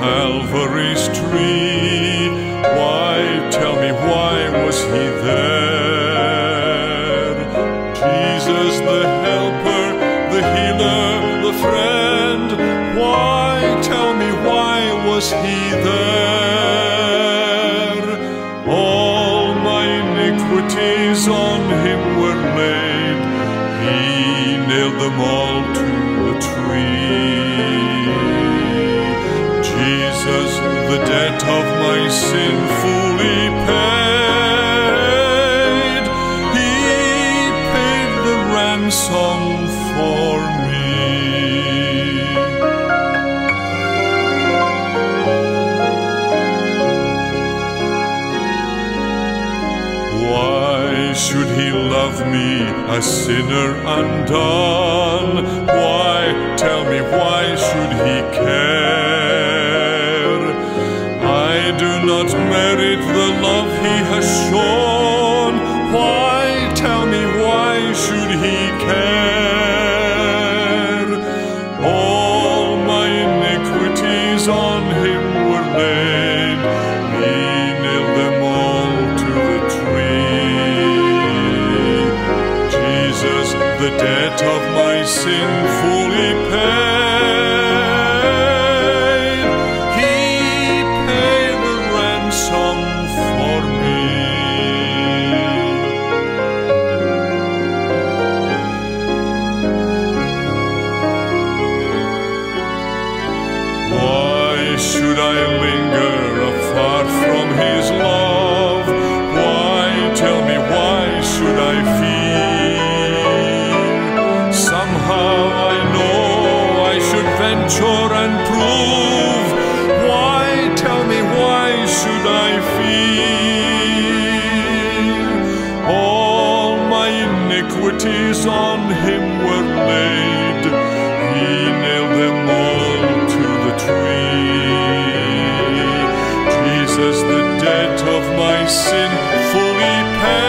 Calvary's tree. Why, tell me, why was he there? Jesus, the helper, the healer, the friend. Why, tell me, why was he there? All my iniquities on him were laid. He nailed them all to the debt of my sin fully paid. He paid the ransom for me. Why should he love me, a sinner undone? Why, tell me, why should he care? Not merit the love he has shown. Why, tell me, why should he care? All my iniquities on him were laid. He nailed them all to the tree. Jesus, the debt of my sin fully paid. Ransom for me. Why should I linger afar from his love? Why, tell me, why should I fear? Somehow I know I should venture and iniquities on him were laid. He nailed them all to the tree. Jesus, the debt of my sin fully paid.